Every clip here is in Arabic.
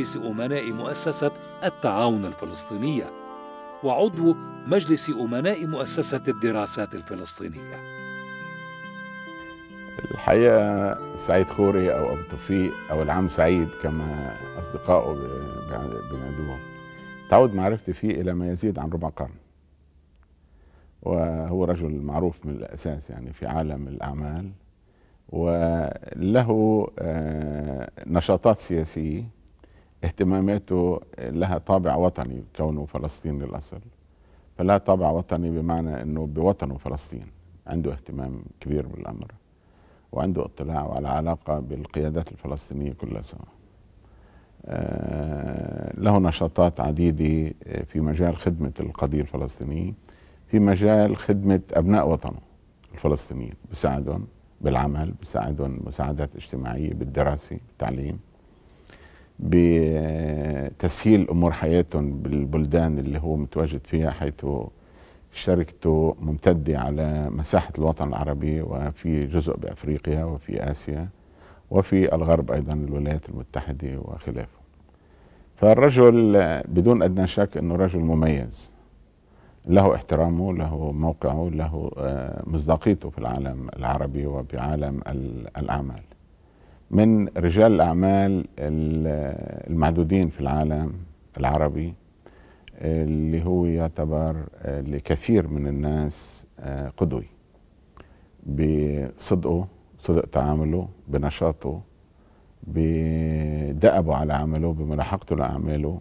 مجلس أمناء مؤسسة التعاون الفلسطينية وعضو مجلس أمناء مؤسسة الدراسات الفلسطينية. الحقيقة سعيد خوري أو أبو توفيق أو العم سعيد كما أصدقائه بينادوه تعود معرفتي فيه إلى ما يزيد عن ربع قرن. وهو رجل معروف من الأساس يعني في عالم الأعمال وله آه، نشاطات سياسية اهتماماته لها طابع وطني كونه فلسطيني الأصل فلها طابع وطني بمعنى أنه بوطنه فلسطين. عنده اهتمام كبير بالأمر وعنده اطلاع وعلى علاقة بالقيادات الفلسطينية كلها سوا. آه، له نشاطات عديدة في مجال خدمة القضية الفلسطينية في مجال خدمة أبناء وطنه الفلسطينيين. بساعدهم بالعمل بساعدهم مساعدات اجتماعية بالدراسة بالتعليم. بتسهيل أمور حياتهم بالبلدان اللي هو متواجد فيها حيث شركته ممتدة على مساحة الوطن العربي وفي جزء بأفريقيا وفي آسيا وفي الغرب أيضا الولايات المتحدة وخلافه. فالرجل بدون أدنى شك أنه رجل مميز. له احترامه له موقعه له آه، مصداقيته في العالم العربي وبعالم الأعمال. من رجال الأعمال المعدودين في العالم العربي اللي هو يعتبر آه، لكثير من الناس آه، قدوي بصدقه صدق تعامله بنشاطه بدأبه على عمله بملاحقته لأعماله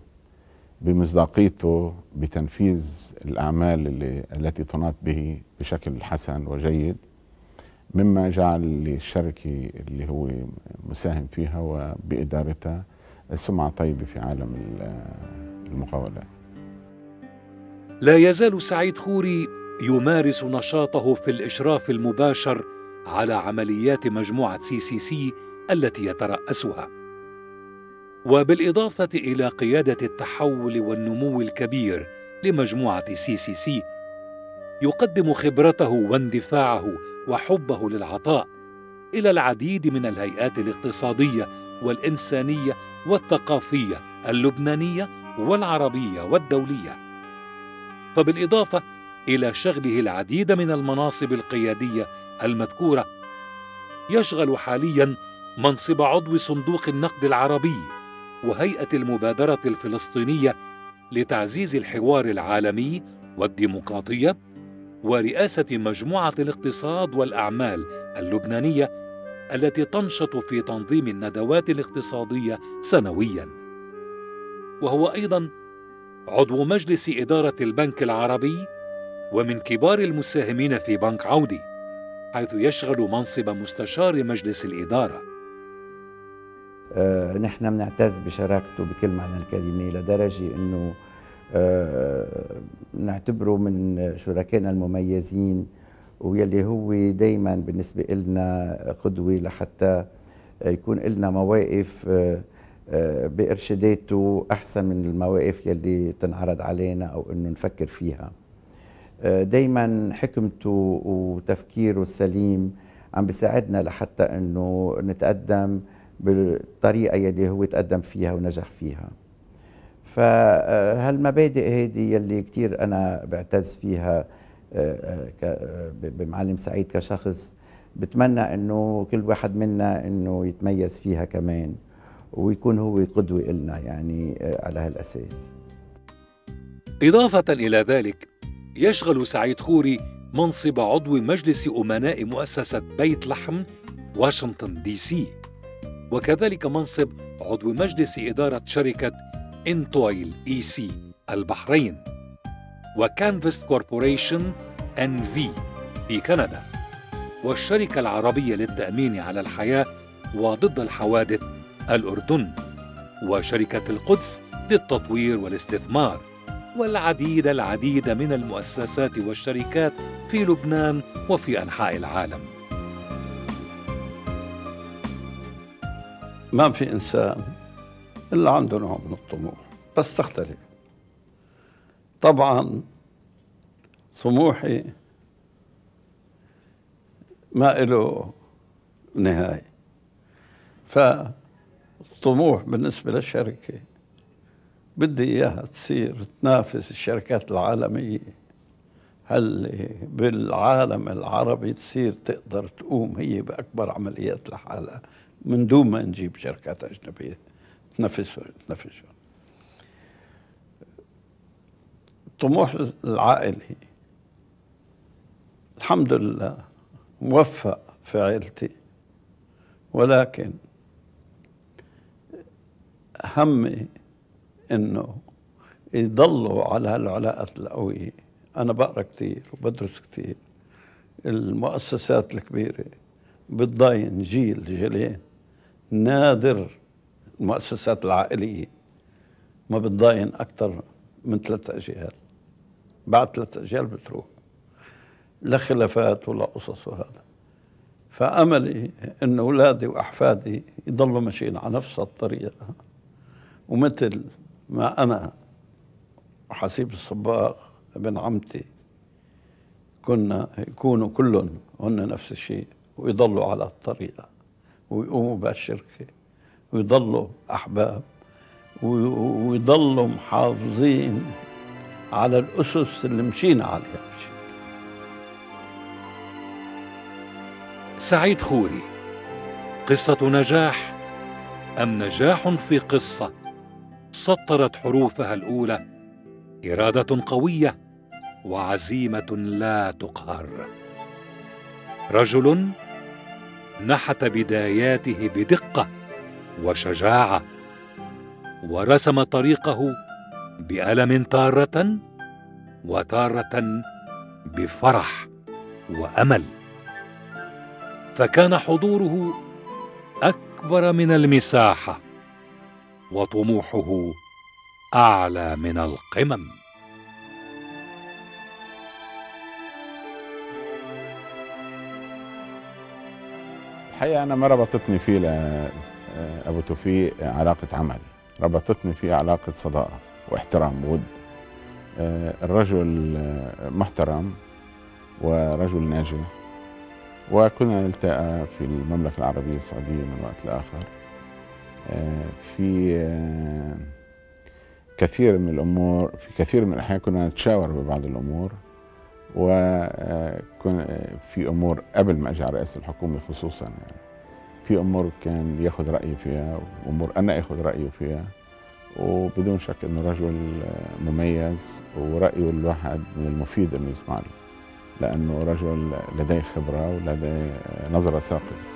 بمصداقيته بتنفيذ الأعمال اللي التي تناط به بشكل حسن وجيد. مما جعل للشركة اللي هو مساهم فيها وبإدارتها سمعة طيبة في عالم المقاولات. لا يزال سعيد خوري يمارس نشاطه في الإشراف المباشر على عمليات مجموعة CCC التي يترأسها. وبالإضافة إلى قيادة التحول والنمو الكبير لمجموعة CCC يقدم خبرته واندفاعه وحبه للعطاء إلى العديد من الهيئات الاقتصادية والإنسانية والثقافية اللبنانية والعربية والدولية. فبالإضافة إلى شغله العديد من المناصب القيادية المذكورة يشغل حاليا منصب عضو صندوق النقد العربي وهيئة المبادرة الفلسطينية لتعزيز الحوار العالمي والديمقراطية ورئاسة مجموعة الاقتصاد والأعمال اللبنانية التي تنشط في تنظيم الندوات الاقتصادية سنويا. وهو أيضا عضو مجلس إدارة البنك العربي ومن كبار المساهمين في بنك عودي حيث يشغل منصب مستشار مجلس الإدارة. آه نحن بنعتز بشراكته بكل معنى الكلمة لدرجه إنه آه، نعتبره من شركائنا المميزين ويلي هو دايما بالنسبة لنا قدوة لحتى يكون لنا مواقف آه، آه، بإرشاداته أحسن من المواقف يلي تنعرض علينا أو أنه نفكر فيها. دايما حكمته وتفكيره السليم عم بيساعدنا لحتى أنه نتقدم بالطريقة يلي هو تقدم فيها ونجح فيها. فهالمبادئ هذه يلي كثير أنا بعتز فيها آه، آه، بمعلم سعيد كشخص بتمنى إنه كل واحد منا إنه يتميز فيها كمان ويكون هو قدوة لنا يعني آه، على هالأساس. إضافة إلى ذلك يشغل سعيد خوري منصب عضو مجلس أمناء مؤسسة بيت لحم واشنطن DC. وكذلك منصب عضو مجلس إدارة شركة انتويل EC البحرين وكانفست كوربوريشن ان في في كندا والشركة العربية للتأمين على الحياة وضد الحوادث الأردن وشركة القدس للتطوير والاستثمار والعديد العديد من المؤسسات والشركات في لبنان وفي أنحاء العالم. ما في إنسان إلا عنده نوع من الطموح. بس تختلف. طبعا طموحي ما له نهاية. الطموح بالنسبة للشركة بدي إياها تصير تنافس الشركات العالمية. هل بالعالم العربي تصير تقدر تقوم هي بأكبر عمليات لحالها من دون ما نجيب شركات أجنبية؟ تنافسهم تنافسهم الطموح العائلي الحمد لله موفق في عائلتي ولكن همي إنه يضلوا على هالعلاقات القوية. أنا بقرأ كثير وبدرس كثير المؤسسات الكبيرة بتضاين جيل جيلين. نادر المؤسسات العائلية. ما بتضاين أكثر من ثلاث أجيال. بعد ثلاث أجيال بتروح. لا خلافات ولا قصص وهذا. فأملي أن أولادي وأحفادي يضلوا ماشيين على نفس الطريقة ومثل ما أنا وحسيب الصباغ ابن عمتي كنا يكونوا كلهم هن نفس الشيء ويضلوا على الطريقة ويقوموا بهالشركة. ويضلوا أحباب ويضلوا محافظين على الأسس اللي مشينا عليها مشي. سعيد خوري قصة نجاح أم نجاح في قصة سطرت حروفها الأولى إرادة قوية وعزيمة لا تقهر رجل نحت بداياته بدقة وشجاعة ورسم طريقه بألم تارة وتارة بفرح وأمل. فكان حضوره أكبر من المساحة وطموحه أعلى من القمم. الحقيقة أنا ما ربطتني فيه لأبو توفيق علاقة عمل. ربطتني فيه علاقة صداقة واحترام وود آه، الرجل محترم ورجل ناجح وكنا نلتقى في المملكة العربية السعودية من وقت لآخر. آه، في آه، كثير من الأمور في كثير من الأحيان كنا نتشاور ببعض الأمور وكن في أمور قبل ما أجي على رئاسة الحكومة خصوصا. يعني في أمور كان ياخذ رأيي فيها وأمور أنا اخذ رايه فيها وبدون شك إنه رجل مميز ورأيه الواحد من المفيد إنه يسمع له لأنه رجل لديه خبرة ولديه نظرة ثاقبه